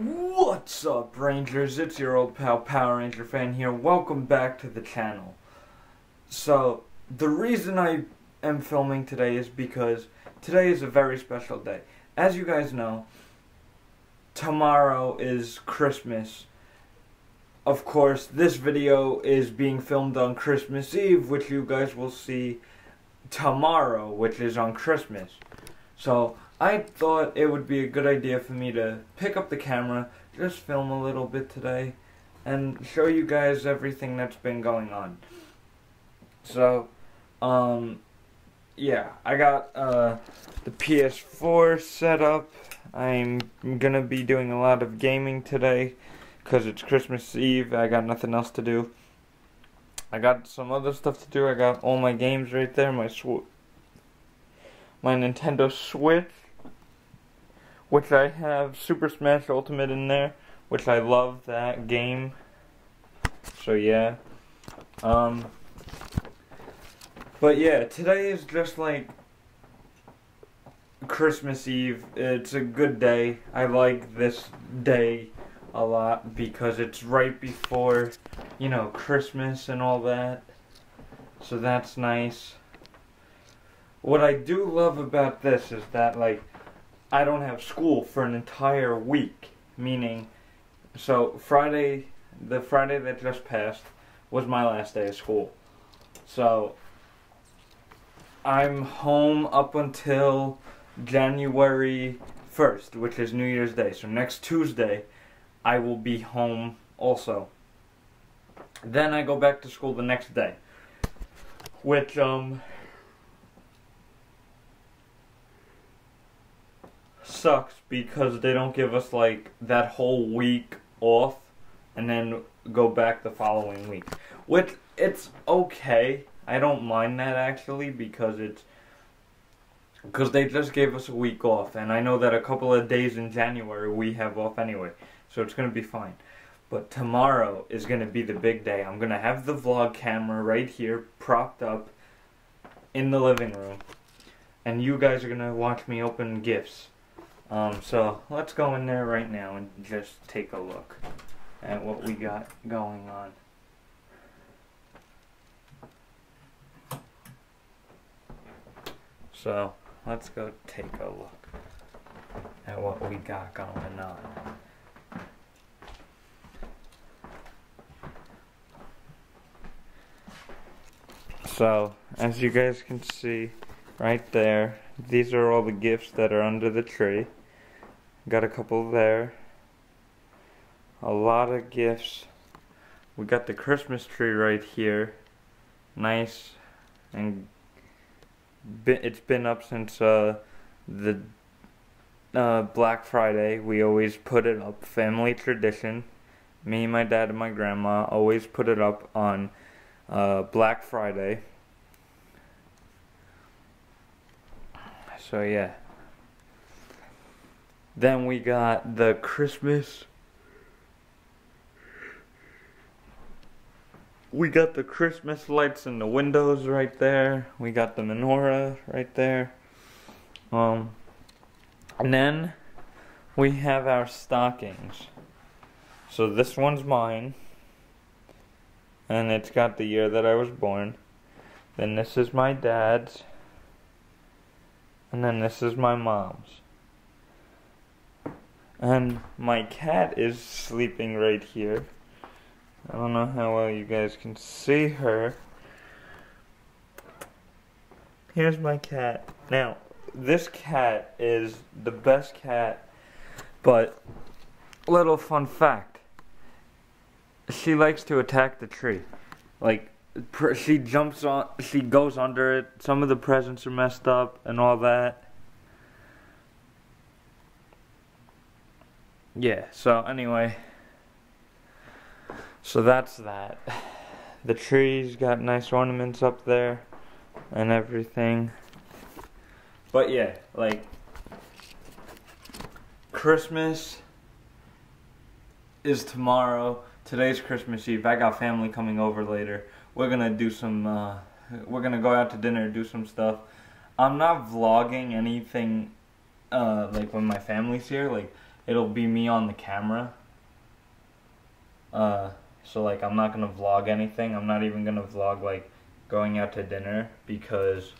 What's up, Rangers? It's your old pal Power Ranger fan here. Welcome back to the channel. So, the reason I am filming today is because today is a very special day. As you guys know, tomorrow is Christmas. Of course, this video is being filmed on Christmas Eve, which you guys will see tomorrow, which is on Christmas. So, I thought it would be a good idea for me to pick up the camera, just film a little bit today, and show you guys everything that's been going on. So, um, yeah, I got uh, the PS4 set up. I'm gonna be doing a lot of gaming today because it's Christmas Eve. I got nothing else to do. I got some other stuff to do. I got all my games right there. My sw my Nintendo Switch which I have Super Smash Ultimate in there, which I love that game. So yeah. Um But yeah, today is just like Christmas Eve. It's a good day. I like this day a lot because it's right before, you know, Christmas and all that. So that's nice. What I do love about this is that like I don't have school for an entire week. Meaning, so Friday, the Friday that just passed, was my last day of school. So, I'm home up until January 1st, which is New Year's Day. So, next Tuesday, I will be home also. Then I go back to school the next day. Which, um, sucks because they don't give us like that whole week off and then go back the following week. Which it's okay. I don't mind that actually because it's because they just gave us a week off and I know that a couple of days in January we have off anyway. So it's going to be fine. But tomorrow is going to be the big day. I'm going to have the vlog camera right here propped up in the living room. And you guys are going to watch me open gifts. Um, so let's go in there right now and just take a look at what we got going on. So let's go take a look at what we got going on. So, as you guys can see right there, these are all the gifts that are under the tree. Got a couple there. A lot of gifts. We got the Christmas tree right here. Nice. And it's been up since uh, the uh, Black Friday. We always put it up. Family tradition. Me, my dad, and my grandma always put it up on uh, Black Friday. So yeah. Then we got the Christmas. We got the Christmas lights in the windows right there. We got the menorah right there. Um, and then we have our stockings. So this one's mine. And it's got the year that I was born. Then this is my dad's. And then this is my mom's. And my cat is sleeping right here. I don't know how well you guys can see her. Here's my cat. Now, this cat is the best cat, but little fun fact. She likes to attack the tree. Like, she jumps on, she goes under it. Some of the presents are messed up and all that. Yeah, so anyway, so that's that. The trees got nice ornaments up there and everything. But yeah, like Christmas is tomorrow. Today's Christmas Eve. I got family coming over later. We're gonna do some. Uh, we're gonna go out to dinner, do some stuff. I'm not vlogging anything uh, like when my family's here. Like it'll be me on the camera. Uh, so like I'm not gonna vlog anything. I'm not even gonna vlog like going out to dinner because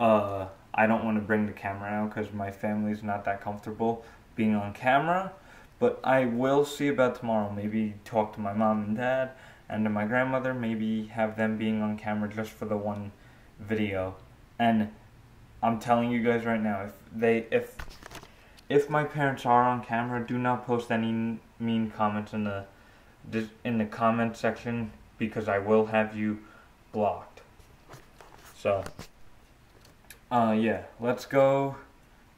uh, I don't want to bring the camera out because my family's not that comfortable being on camera. But I will see about tomorrow. Maybe talk to my mom and dad and to my grandmother. Maybe have them being on camera just for the one video. And I'm telling you guys right now, if they if if my parents are on camera, do not post any mean comments in the in the comment section because I will have you blocked. So, uh, yeah, let's go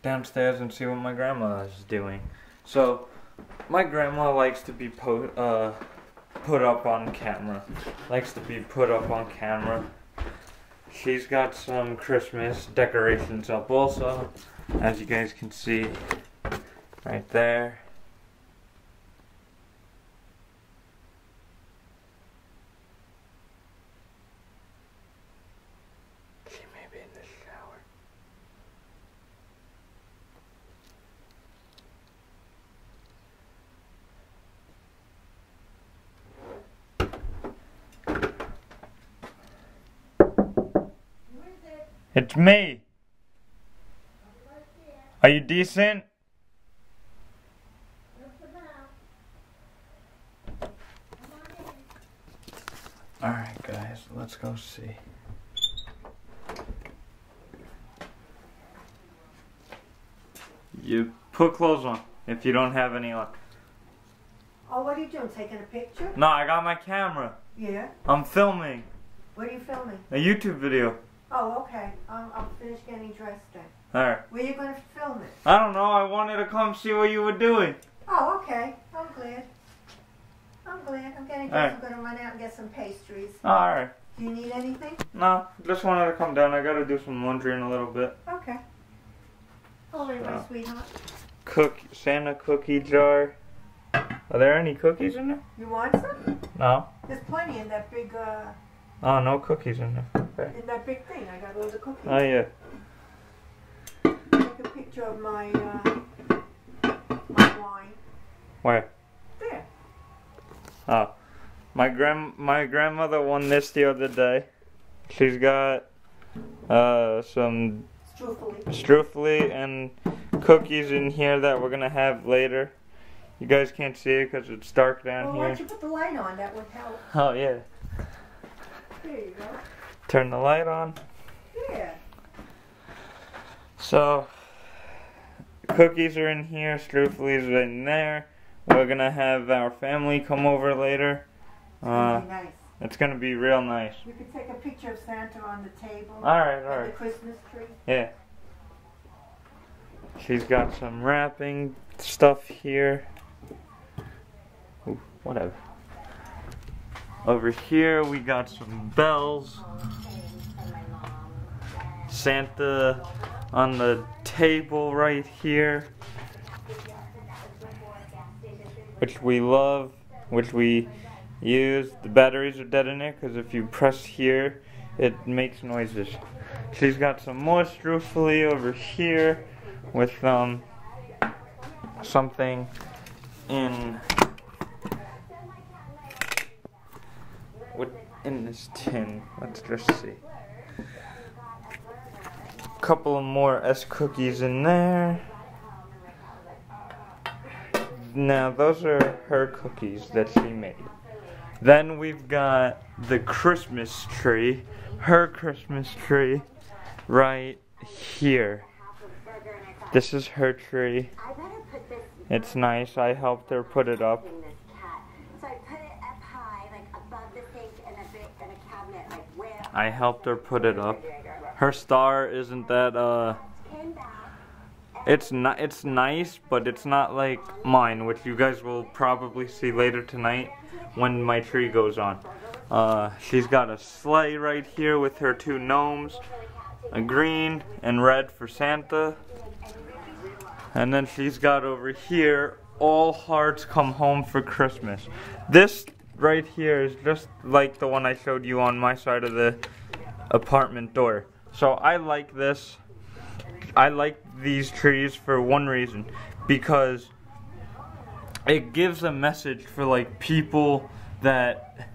downstairs and see what my grandma is doing. So, my grandma likes to be po uh, put up on camera. Likes to be put up on camera. She's got some Christmas decorations up also, as you guys can see right there. She may be in the shower. It's me. Are you decent? Alright guys, let's go see. You put clothes on if you don't have any on. Oh, what are you doing? Taking a picture? No, I got my camera. Yeah. I'm filming What are you filming? a YouTube video. Oh, okay. Um, I'll finish getting dressed then. Alright. Where you going to film it? I don't know, I wanted to come see what you were doing. Oh, okay. I'm glad. I'm glad. I'm getting All right. dressed. I'm going to run out and get some pastries. Alright. Do you need anything? No, just wanted to come down. I gotta do some laundry in a little bit. Okay. All right, my So. sweetheart. Cook Santa cookie jar. Are there any cookies in there? You want some? No. There's plenty in that big, uh, Oh, no cookies in there. Okay. in that big thing. I got loads of cookies. Oh yeah. Take a picture of my, uh, my wine. Where? There. Oh, my grand my grandmother won this the other day. She's got uh some strufoli and cookies in here that we're gonna have later. You guys can't see it because it's dark down Well, why don't you put the light on? That would help. Oh yeah. There you go. Turn the light on. Yeah. So cookies are in here, are in there. We're gonna have our family come over later. Uh, Very nice. it's gonna be real nice. We could take a picture of Santa on the table. All right, all right. the Christmas tree. Yeah. She's got some wrapping stuff here. Ooh, whatever. Over here we got some bells. Santa on the table right here. Which we love, which we use. The batteries are dead in it because if you press here, it makes noises. She's got some more strufoli over here with um something in what this tin. Let's just see. A couple more S cookies in there. Now those are her cookies that she made. Then we've got the Christmas tree, her Christmas tree, right here. This is her tree. It's nice. I helped her put it up. I helped her put it up. Her star isn't that uh it's not it's nice, but it's not like mine, which you guys will probably see later tonight when my tree goes on. Uh she's got a sleigh right here with her two gnomes, a green and red for Santa. And then she's got over here all hearts come home for Christmas. This right here is just like the one I showed you on my side of the apartment door. So I like this. I like these trees for one reason because it gives a message for like people that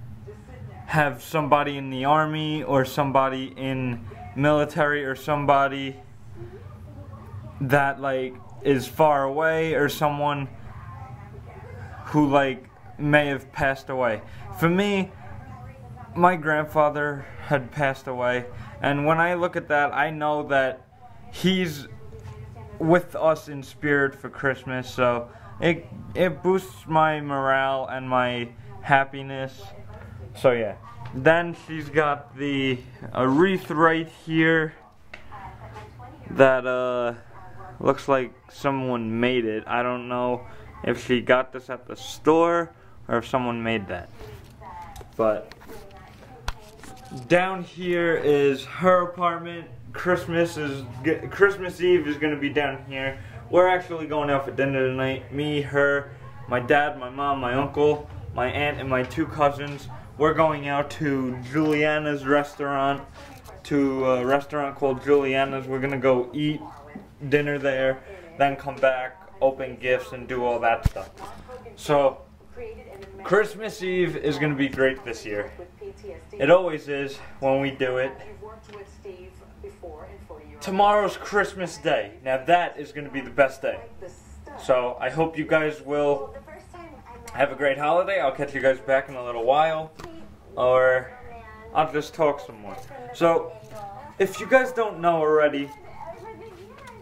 have somebody in the army or somebody in military or somebody that like is far away or someone who like may have passed away. For me, my grandfather had passed away and when I look at that, I know that he's with us in spirit for Christmas, so it it boosts my morale and my happiness. So yeah. Then she's got the a wreath right here that uh looks like someone made it. I don't know if she got this at the store or if someone made that. But down here is her apartment. Christmas is Christmas Eve is gonna be down here. We're actually going out for dinner tonight. Me, her, my dad, my mom, my uncle, my aunt, and my two cousins. We're going out to Juliana's restaurant, to a restaurant called Juliana's. We're gonna go eat dinner there, then come back, open gifts, and do all that stuff. So, Christmas Eve is gonna be great this year. It always is when we do it. Tomorrow's Christmas Day. Now that is going to be the best day. So I hope you guys will have a great holiday. I'll catch you guys back in a little while. Or I'll just talk some more. So, if you guys don't know already,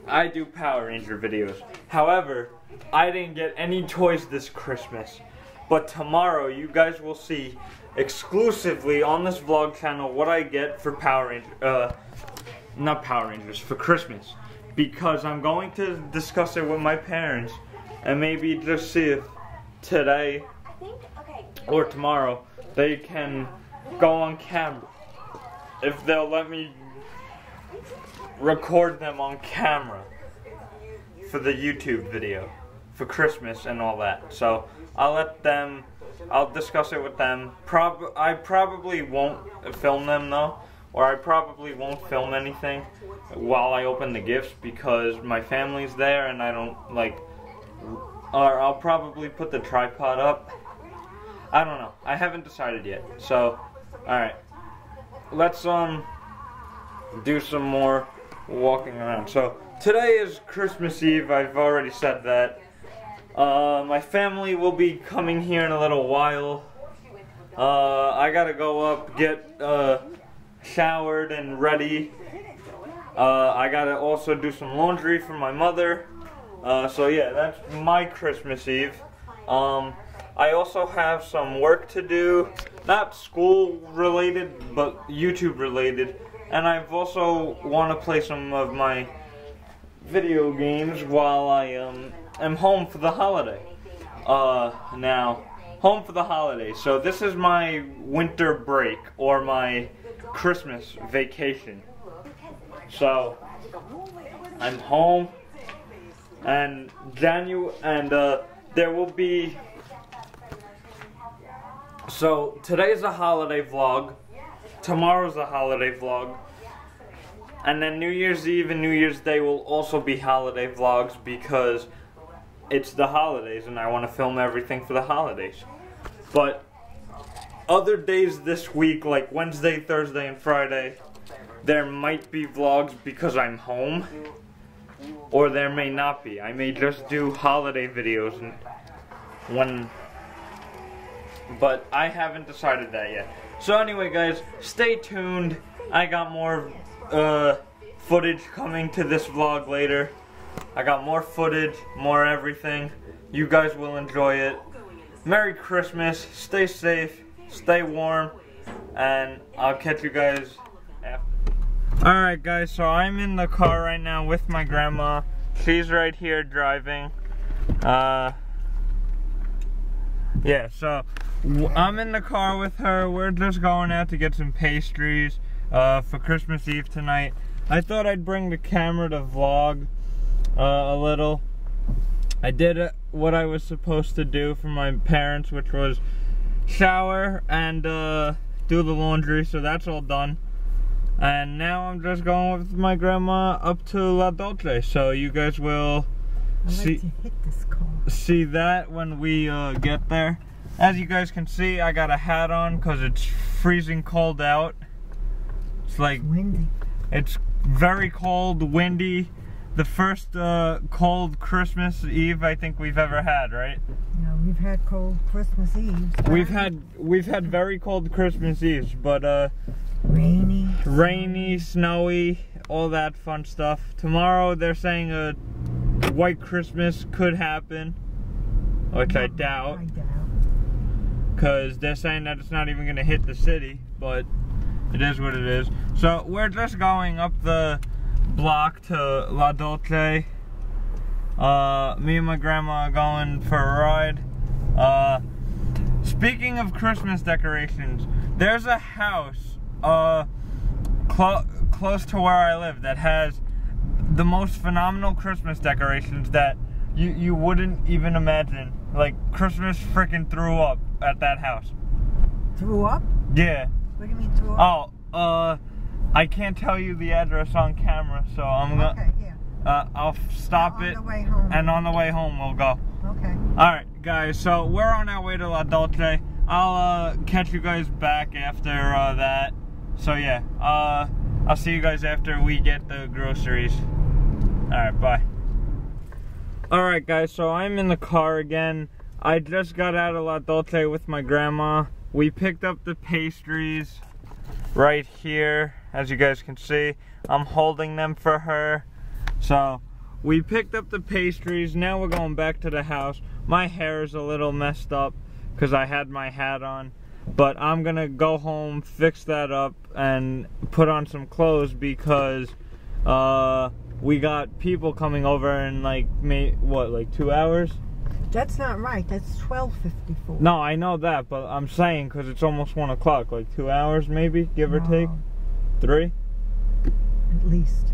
I do Power Ranger videos. However, I didn't get any toys this Christmas. But tomorrow, you guys will see exclusively on this vlog channel what I get for Power Rangers, uh, not Power Rangers, for Christmas. Because I'm going to discuss it with my parents and maybe just see if today or tomorrow they can go on camera. If they'll let me record them on camera for the YouTube video for Christmas and all that. So I'll let them I'll discuss it with them. Prob I probably won't film them though, or I probably won't film anything while I open the gifts because my family's there and I don't like. Or I'll probably put the tripod up. I don't know. I haven't decided yet. So, all right. Let's um do some more walking around. So today is Christmas Eve. I've already said that. Uh, my family will be coming here in a little while. Uh, I gotta go up, get uh, showered and ready. Uh, I gotta also do some laundry for my mother. Uh, so yeah, that's my Christmas Eve. Um, I also have some work to do, not school related, but YouTube related. And I've also want to play some of my video games while I um, am home for the holiday. Uh, now, home for the holiday. So this is my winter break or my Christmas vacation. So I'm home and January, and uh, there will be. So today's a holiday vlog. Tomorrow's a holiday vlog. And then New Year's Eve and New Year's Day will also be holiday vlogs because it's the holidays and I want to film everything for the holidays. But other days this week, like Wednesday, Thursday, and Friday, there might be vlogs because I'm home. Or there may not be. I may just do holiday videos when... But I haven't decided that yet. So anyway, guys, stay tuned. I got more uh, footage coming to this vlog later. I got more footage, more everything. You guys will enjoy it. Merry Christmas, stay safe, stay warm, and I'll catch you guys after. Alright guys, so I'm in the car right now with my grandma. She's right here driving. Uh, yeah, so I'm in the car with her. We're just going out to get some pastries uh, for Christmas Eve tonight. I thought I'd bring the camera to vlog uh, a little. I did uh, what I was supposed to do for my parents, which was shower and uh, do the laundry, so that's all done. And now I'm just going with my grandma up to La Dolce, so you guys will See- like to hit this car. see that when we uh, get there. As you guys can see, I got a hat on because it's freezing cold out. It's like It's windy. it's very cold, windy. The first uh, cold Christmas Eve I think we've ever had, right? Know, we've had cold Christmas Eves. We've had we've had very cold Christmas Eves, but uh, rainy. rainy, snowy, all that fun stuff. Tomorrow they're saying a white Christmas could happen, which I doubt. I doubt. because they're saying that it's not even going to hit the city, but it is what it is. So we're just going up the block to La Dolce. Uh, me and my grandma are going for a ride. Uh, speaking of Christmas decorations, there's a house uh, clo- close to where I live that has the most phenomenal Christmas decorations that you, you wouldn't even imagine. Like Christmas freaking threw up at that house. Threw up? Yeah. What do you mean threw up? Oh, uh, I can't tell you the address on camera, so I'm gonna. okay, yeah. Uh, I'll stop on it, the way home. and on the way home we'll go. Okay. All right, guys. So we're on our way to La Dolce. I'll uh, catch you guys back after uh, that. So yeah, uh, I'll see you guys after we get the groceries. All right, bye. All right, guys. So I'm in the car again. I just got out of La Dolce with my grandma. We picked up the pastries right here, as you guys can see. I'm holding them for her. So we picked up the pastries. Now we're going back to the house. My hair is a little messed up because I had my hat on. But I'm gonna go home, fix that up, and put on some clothes because uh, we got people coming over in like may what like two hours. That's not right. That's 1254. No, I know that, but I'm saying because it's almost one o'clock, like two hours maybe, give or take, No, three. At least.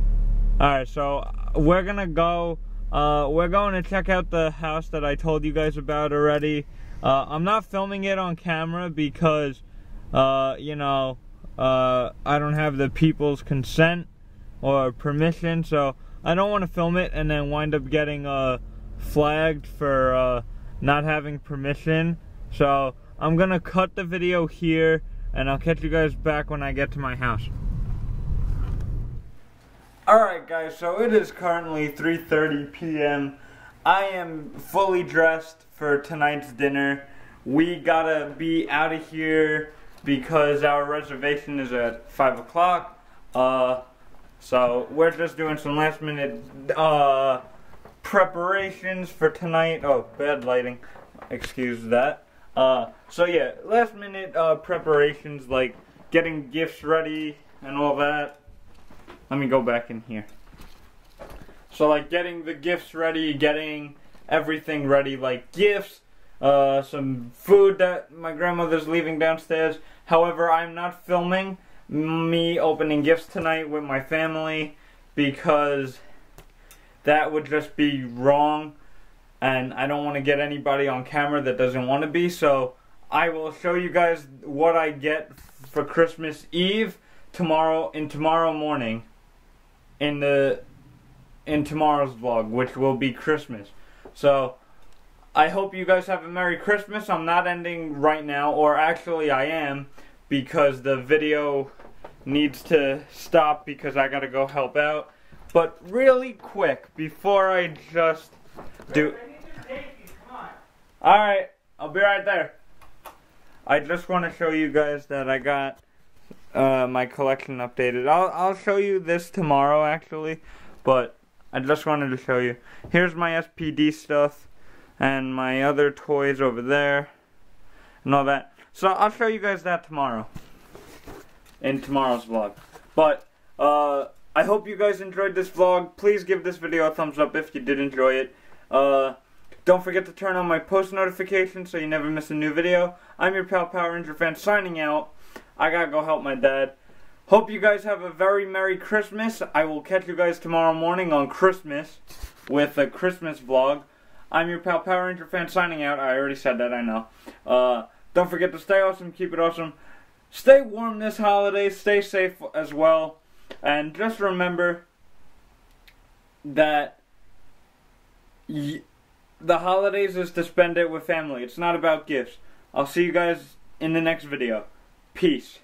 All right, so we're gonna go. Uh, we're going to check out the house that I told you guys about already. Uh, I'm not filming it on camera because, uh, you know, uh, I don't have the people's consent or permission, so I don't want to film it and then wind up getting uh, flagged for uh, not having permission. So I'm gonna cut the video here, and I'll catch you guys back when I get to my house. Alright guys, so it is currently 3.30 p.m. I am fully dressed for tonight's dinner. We gotta be out of here because our reservation is at 5 o'clock. Uh, so we're just doing some last minute uh, preparations for tonight. Oh, bad lighting. Excuse that. Uh, so yeah, last minute uh, preparations like getting gifts ready and all that. Let me go back in here. So like getting the gifts ready, getting everything ready, like gifts, uh, some food that my grandmother's leaving downstairs. However, I'm not filming me opening gifts tonight with my family because that would just be wrong and I don't want to get anybody on camera that doesn't want to be. So I will show you guys what I get for Christmas Eve tomorrow in tomorrow morning in the in tomorrow's vlog, which will be Christmas. So I hope you guys have a Merry Christmas. I'm not ending right now, or actually I am, because the video needs to stop because I gotta go help out. But really quick, before I just do. Alright, I'll be right there. I just want to show you guys that I got uh, my collection updated. I'll I'll show you this tomorrow actually, but I just wanted to show you. Here's my SPD stuff and my other toys over there and all that. So I'll show you guys that tomorrow in tomorrow's vlog. But uh, I hope you guys enjoyed this vlog. Please give this video a thumbs up if you did enjoy it. Uh, don't forget to turn on my post notifications so you never miss a new video. I'm your pal Power Ranger fan signing out. I gotta go help my dad. Hope you guys have a very Merry Christmas. I will catch you guys tomorrow morning on Christmas with a Christmas vlog. I'm your pal Power Ranger fan signing out. I already said that, I know. Uh, don't forget to stay awesome, keep it awesome. Stay warm this holiday, stay safe as well. And just remember that the holidays is to spend it with family. It's not about gifts. I'll see you guys in the next video. Peace.